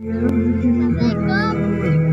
Wake up.